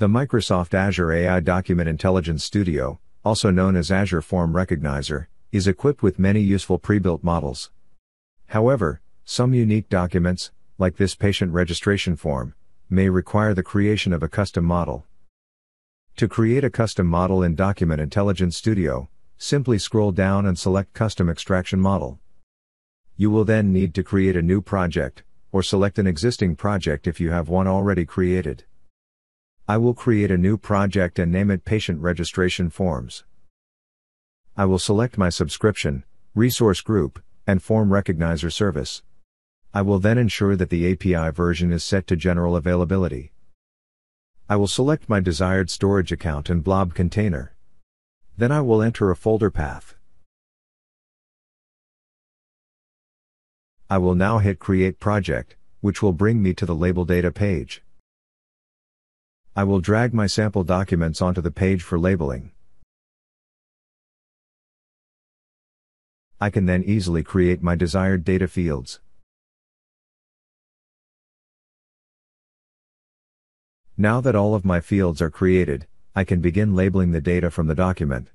The Microsoft Azure AI Document Intelligence Studio, also known as Azure Form Recognizer, is equipped with many useful pre-built models. However, some unique documents, like this patient registration form, may require the creation of a custom model. To create a custom model in Document Intelligence Studio, simply scroll down and select Custom Extraction Model. You will then need to create a new project, or select an existing project if you have one already created. I will create a new project and name it Patient Registration Forms. I will select my subscription, resource group, and form recognizer service. I will then ensure that the API version is set to general availability. I will select my desired storage account and blob container. Then I will enter a folder path. I will now hit Create Project, which will bring me to the Label Data page. I will drag my sample documents onto the page for labeling. I can then easily create my desired data fields. Now that all of my fields are created, I can begin labeling the data from the document.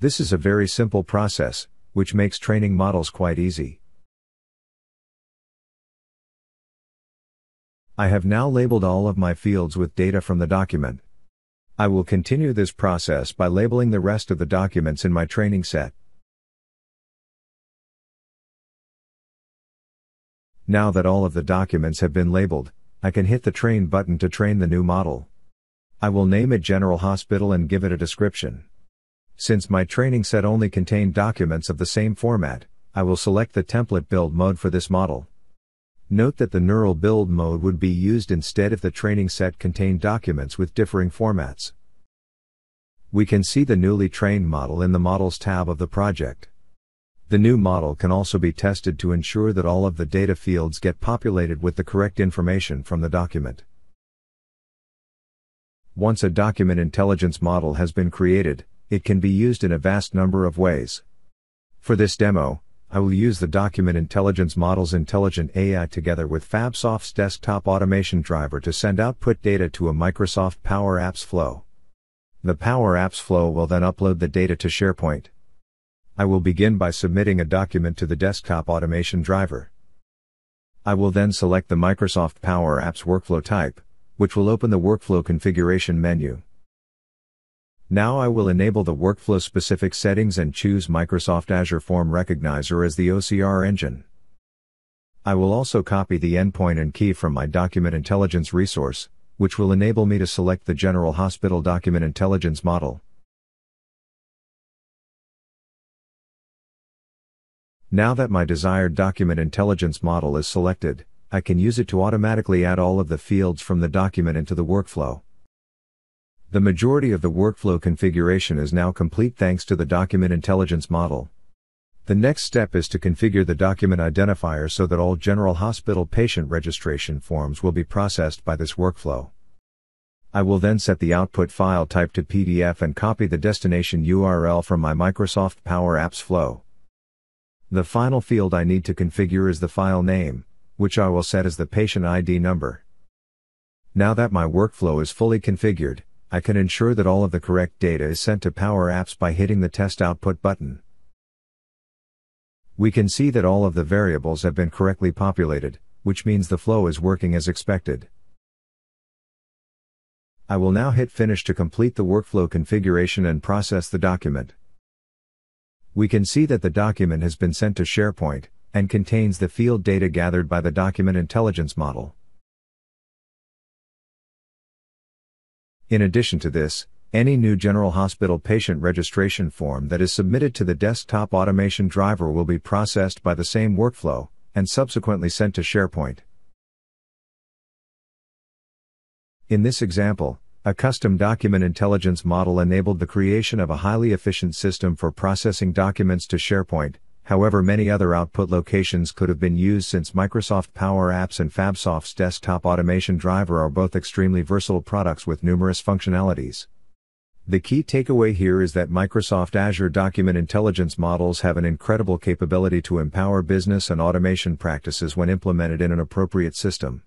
This is a very simple process, which makes training models quite easy. I have now labeled all of my fields with data from the document. I will continue this process by labeling the rest of the documents in my training set. Now that all of the documents have been labeled, I can hit the train button to train the new model. I will name it General Hospital and give it a description. Since my training set only contained documents of the same format, I will select the template build mode for this model. Note that the neural build mode would be used instead if the training set contained documents with differing formats. We can see the newly trained model in the Models tab of the project. The new model can also be tested to ensure that all of the data fields get populated with the correct information from the document. Once a document intelligence model has been created, it can be used in a vast number of ways. For this demo, I will use the Document Intelligence Model's Intelligent AI together with FabSoft's desktop automation driver to send output data to a Microsoft Power Apps flow. The Power Apps flow will then upload the data to SharePoint. I will begin by submitting a document to the desktop automation driver. I will then select the Microsoft Power Apps workflow type, which will open the workflow configuration menu. Now I will enable the workflow specific settings and choose Microsoft Azure Form Recognizer as the OCR engine. I will also copy the endpoint and key from my Document Intelligence resource, which will enable me to select the General Hospital Document Intelligence model. Now that my desired document intelligence model is selected, I can use it to automatically add all of the fields from the document into the workflow. The majority of the workflow configuration is now complete thanks to the document intelligence model. The next step is to configure the document identifier so that all General Hospital patient registration forms will be processed by this workflow. I will then set the output file type to PDF and copy the destination URL from my Microsoft Power Apps flow. The final field I need to configure is the file name, which I will set as the patient ID number. Now that my workflow is fully configured, I can ensure that all of the correct data is sent to Power Apps by hitting the Test Output button. We can see that all of the variables have been correctly populated, which means the flow is working as expected. I will now hit Finish to complete the workflow configuration and process the document. We can see that the document has been sent to SharePoint, and contains the field data gathered by the Document Intelligence Model. In addition to this, any new General Hospital patient registration form that is submitted to the desktop automation driver will be processed by the same workflow, and subsequently sent to SharePoint. In this example, a custom document intelligence model enabled the creation of a highly efficient system for processing documents to SharePoint, However, many other output locations could have been used since Microsoft Power Apps and FabSoft's desktop automation driver are both extremely versatile products with numerous functionalities. The key takeaway here is that Microsoft Azure Document Intelligence models have an incredible capability to empower business and automation practices when implemented in an appropriate system.